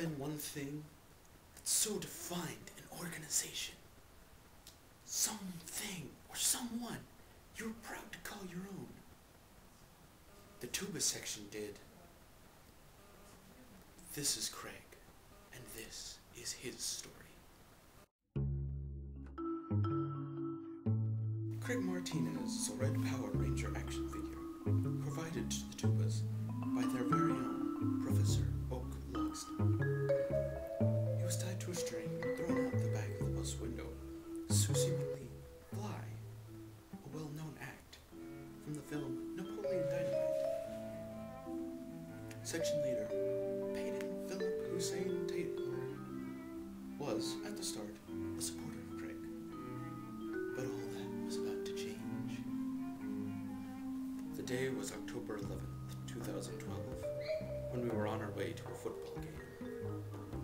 been one thing that's so defined an organization? Something or someone you're proud to call your own. The tuba section did. This is Craig, and this is his story. Craig Martinez is a red Power Ranger action figure provided to the tubas so seemingly fly, a well-known act from the film Napoleon Dynamite. Section leader Peyton Philip Hussein Taylor was, at the start, a supporter of Craig. But all that was about to change. The day was October 11th, 2012, when we were on our way to a football game.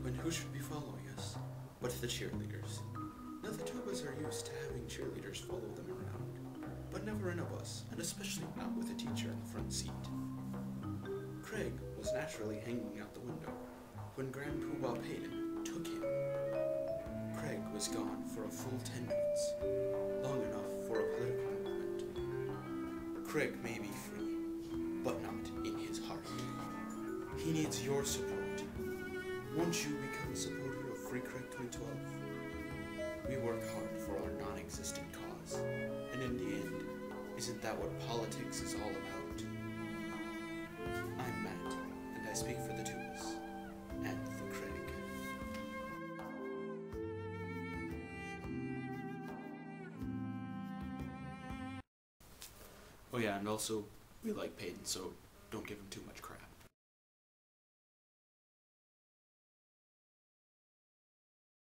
When who should be following us but the cheerleaders? Now the Tubas are used to having cheerleaders follow them around, but never in a bus, and especially not with a teacher in the front seat. Craig was naturally hanging out the window when Grand Poobah Payton took him. Craig was gone for a full ten minutes, long enough for a political movement. Craig may be free, but not in his heart. He needs your support. Won't you become a supporter of Free Craig 2012? We work hard for our non-existent cause, and in the end, isn't that what politics is all about? I'm Matt, and I speak for the Tubas and the Craig. Oh yeah, and also we like Peyton, so don't give him too much crap.